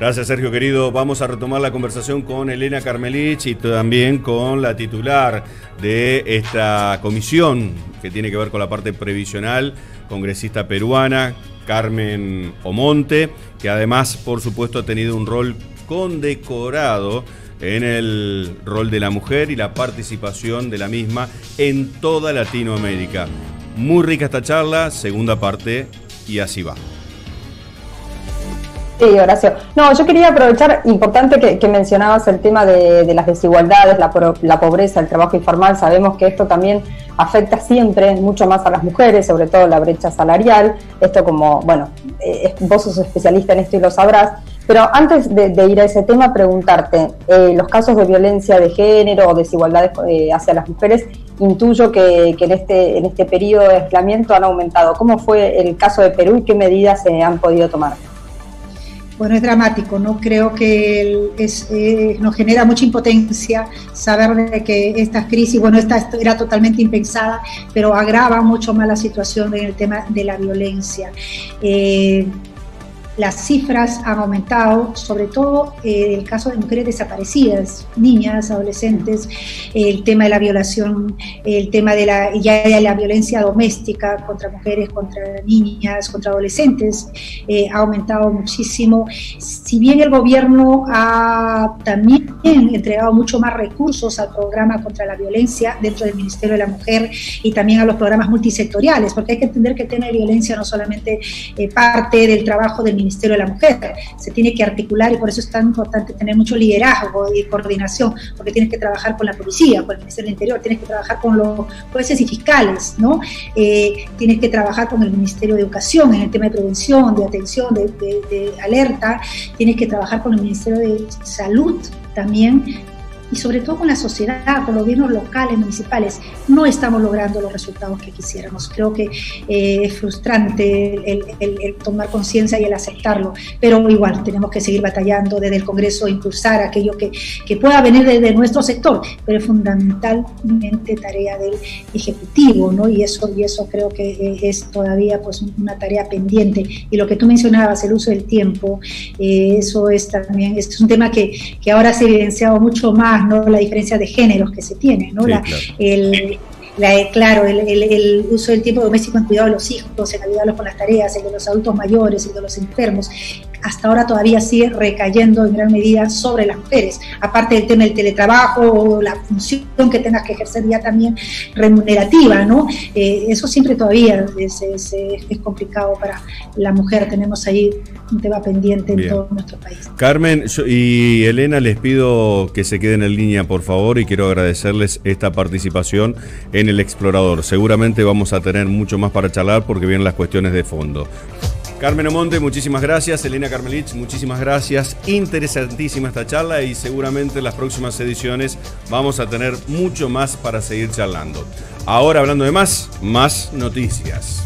Gracias, Sergio querido. Vamos a retomar la conversación con Elena Carmelich y también con la titular de esta comisión que tiene que ver con la parte previsional, congresista peruana, Carmen Omonte, que además, por supuesto, ha tenido un rol condecorado en el rol de la mujer y la participación de la misma en toda Latinoamérica. Muy rica esta charla, segunda parte, y así va. Sí, Horacio. No, yo quería aprovechar, importante que, mencionabas el tema de, las desigualdades, la, pobreza, el trabajo informal. Sabemos que esto también afecta siempre mucho más a las mujeres, sobre todo la brecha salarial. Esto como, bueno, eh, vos sos especialista en esto y lo sabrás. Pero antes de, ir a ese tema, preguntarte, eh, los casos de violencia de género o desigualdades eh, hacia las mujeres, intuyo que, en, este, en este periodo de aislamiento han aumentado. ¿Cómo fue el caso de Perú y qué medidas se han podido tomar? Bueno, es dramático, ¿no? Creo que eh, nos genera mucha impotencia saber de que estas crisis, bueno, esta era totalmente impensada, pero agrava mucho más la situación en el tema de la violencia. Eh, las cifras han aumentado, sobre todo eh, el caso de mujeres desaparecidas, niñas, adolescentes, el tema de la violación, el tema de la, ya de la violencia doméstica contra mujeres, contra niñas, contra adolescentes, eh, ha aumentado muchísimo. Si bien el gobierno ha también entregado mucho más recursos al programa contra la violencia dentro del Ministerio de la Mujer y también a los programas multisectoriales, porque hay que entender que el tema de violencia no solamente eh, parte del trabajo del Ministerio, Ministerio de la Mujer. Se tiene que articular y por eso es tan importante tener mucho liderazgo y coordinación, porque tienes que trabajar con la policía, con el Ministerio del Interior, tienes que trabajar con los jueces y fiscales, ¿no? Eh, tienes que trabajar con el Ministerio de Educación en el tema de prevención, de atención, de, de alerta, tienes que trabajar con el Ministerio de Salud también y sobre todo con la sociedad, con los gobiernos locales, municipales, no estamos logrando los resultados que quisiéramos. Creo que eh, es frustrante el, tomar conciencia y el aceptarlo, pero igual tenemos que seguir batallando desde el Congreso, impulsar aquello que, que pueda venir desde nuestro sector, pero es fundamentalmente tarea del Ejecutivo, ¿no? Y eso, y eso creo que es todavía pues una tarea pendiente. Y lo que tú mencionabas, el uso del tiempo, eh, eso es también, es un tema que, que ahora se ha evidenciado mucho más ¿no? La diferencia de géneros que se tiene, ¿no? claro. El, claro, el, uso del tiempo doméstico en cuidado de los hijos, en ayudarlos con las tareas, el de los adultos mayores, el de los enfermos, hasta ahora todavía sigue recayendo en gran medida sobre las mujeres, aparte del tema del teletrabajo o la función que tengas que ejercer ya también remunerativa, ¿no? Eh, eso siempre todavía es, es, complicado para la mujer, tenemos ahí un tema pendiente en todo nuestro país. Carmen y Elena, les pido que se queden en línea, por favor, y quiero agradecerles esta participación en el Explorador. Seguramente vamos a tener mucho más para charlar porque vienen las cuestiones de fondo. Carmen Omonte, muchísimas gracias. Elena Carmelich, muchísimas gracias. Interesantísima esta charla y seguramente en las próximas ediciones vamos a tener mucho más para seguir charlando. Ahora hablando de más, más noticias.